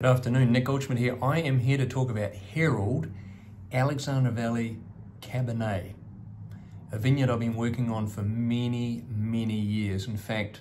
Good afternoon, Nick Goldschmidt here. I am here to talk about Herald Alexander Valley Cabernet, a vineyard I've been working on for many, many years. In fact,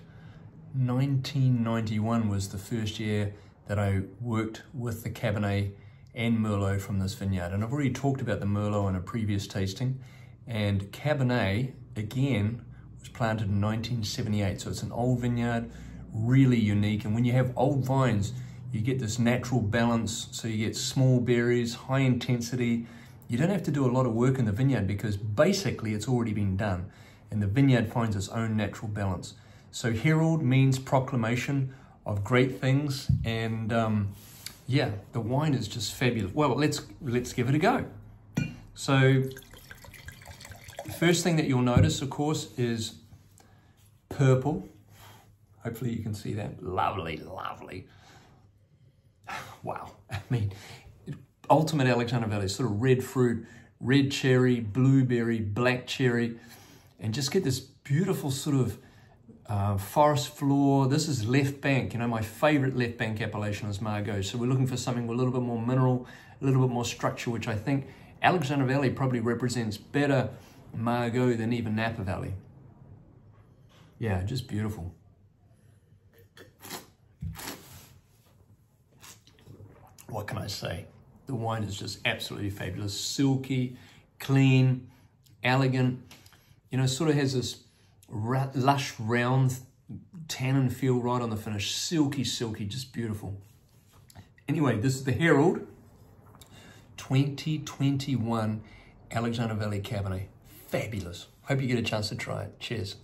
1991 was the first year that I worked with the Cabernet and Merlot from this vineyard. And I've already talked about the Merlot in a previous tasting. And Cabernet, again, was planted in 1978. So it's an old vineyard, really unique. And when you have old vines, you get this natural balance. So you get small berries, high intensity. You don't have to do a lot of work in the vineyard because basically it's already been done. And the vineyard finds its own natural balance. So herald means proclamation of great things. And um, yeah, the wine is just fabulous. Well, let's, let's give it a go. So the first thing that you'll notice, of course, is purple. Hopefully you can see that. Lovely, lovely wow. I mean, ultimate Alexander Valley, sort of red fruit, red cherry, blueberry, black cherry, and just get this beautiful sort of uh, forest floor. This is left bank. You know, my favorite left bank appellation is Margaux. So we're looking for something with a little bit more mineral, a little bit more structure, which I think Alexander Valley probably represents better Margaux than even Napa Valley. Yeah, just beautiful. What can I say? The wine is just absolutely fabulous. Silky, clean, elegant. You know, sort of has this lush, round tannin feel right on the finish. Silky, silky, just beautiful. Anyway, this is the Herald 2021 Alexander Valley Cabernet. Fabulous. Hope you get a chance to try it. Cheers.